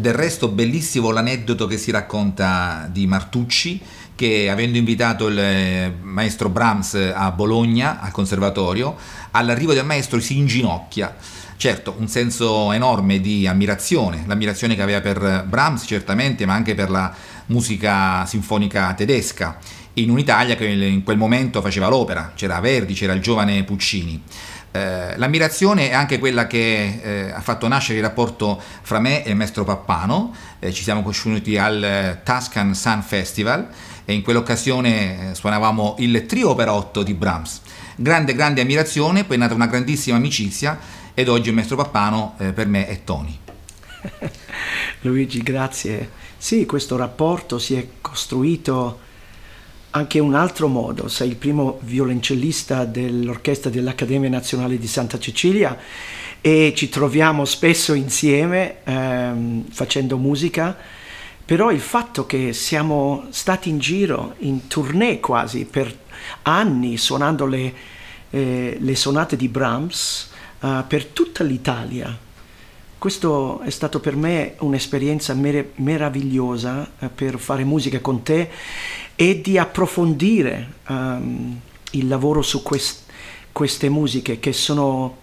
Del resto bellissimo l'aneddoto che si racconta di Martucci che avendo invitato il eh, maestro Brahms a Bologna al conservatorio, all'arrivo del maestro si inginocchia. Certo, un senso enorme di ammirazione, l'ammirazione che aveva per Brahms certamente, ma anche per la musica sinfonica tedesca, in un'Italia che in quel momento faceva l'opera, c'era Verdi, c'era il giovane Puccini. Eh, l'ammirazione è anche quella che eh, ha fatto nascere il rapporto fra me e maestro Pappano, eh, ci siamo conosciuti al Tuscan Sun Festival e in quell'occasione eh, suonavamo il trio operotto di Brahms. Grande, grande ammirazione, poi è nata una grandissima amicizia ed oggi maestro Pappano eh, per me è Tony. Luigi, grazie. Sì, questo rapporto si è costruito anche un altro modo. Sei il primo violoncellista dell'orchestra dell'Accademia Nazionale di Santa Cecilia e ci troviamo spesso insieme ehm, facendo musica, però il fatto che siamo stati in giro, in tournée quasi, per anni suonando le, eh, le sonate di Brahms eh, per tutta l'Italia, questo è stato per me un'esperienza mer- meravigliosa eh, per fare musica con te e di approfondire um, il lavoro su quest- queste musiche che sono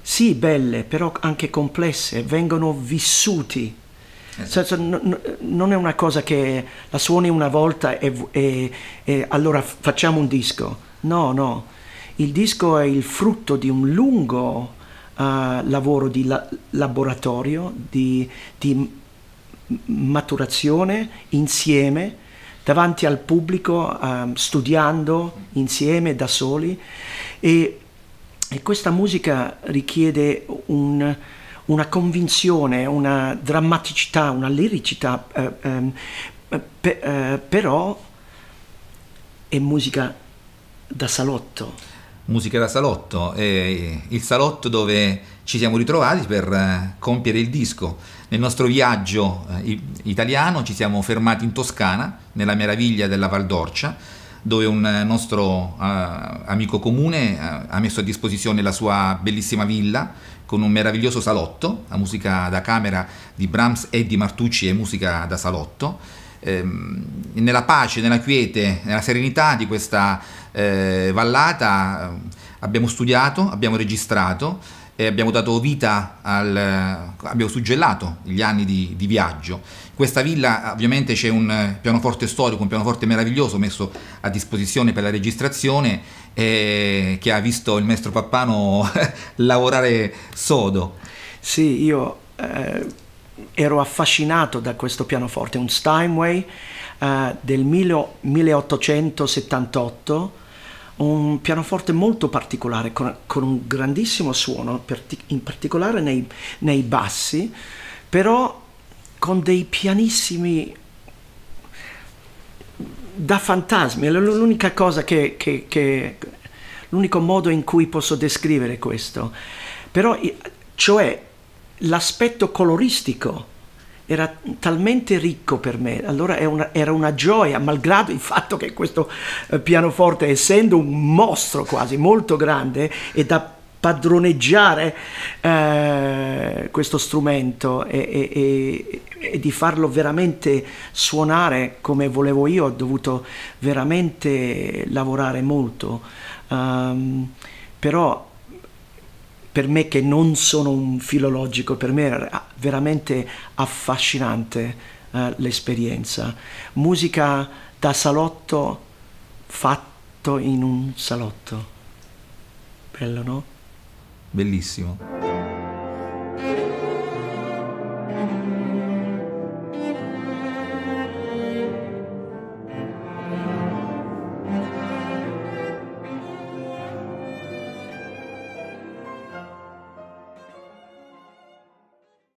sì belle, però anche complesse, vengono vissuti. Esatto. non è una cosa che la suoni una volta e, e, e allora facciamo un disco. No, no. Il disco è il frutto di un lungo uh, lavoro di la- laboratorio, di, di maturazione insieme davanti al pubblico, um, studiando insieme, da soli. E, e questa musica richiede un, una convinzione, una drammaticità, una liricità, eh, eh, pe, eh, però è musica da salotto. Musica da salotto, il salotto dove ci siamo ritrovati per eh, compiere il disco nel nostro viaggio eh, italiano ci siamo fermati in Toscana, nella meraviglia della Val d'Orcia, dove un nostro eh, amico comune ha messo a disposizione la sua bellissima villa con un meraviglioso salotto, la musica da camera di Brahms e di Martucci è musica da salotto. Ehm, nella pace, nella quiete, nella serenità di questa eh, vallata eh, abbiamo studiato, abbiamo registrato e abbiamo dato vita al, abbiamo suggellato gli anni di, di viaggio. In questa villa ovviamente c'è un pianoforte storico, un pianoforte meraviglioso messo a disposizione per la registrazione eh, che ha visto il maestro Pappano lavorare sodo. Sì, io eh, ero affascinato da questo pianoforte, un Steinway eh, del 1878 un pianoforte molto particolare, con, con un grandissimo suono, in particolare nei, nei, bassi, però con dei pianissimi da fantasmi. L'unica cosa che, che, che l'unico modo in cui posso descrivere questo. Però, cioè, l'aspetto coloristico era talmente ricco per me, allora una, era una gioia, malgrado il fatto che questo eh, pianoforte, essendo un mostro quasi molto grande e da padroneggiare eh, questo strumento e, e, e, e, di farlo veramente suonare come volevo io, ho dovuto veramente lavorare molto. Um, però per me che non sono un filologico, per me era veramente affascinante eh, l'esperienza. Musica da salotto fatto in un salotto. Bello, no? Bellissimo.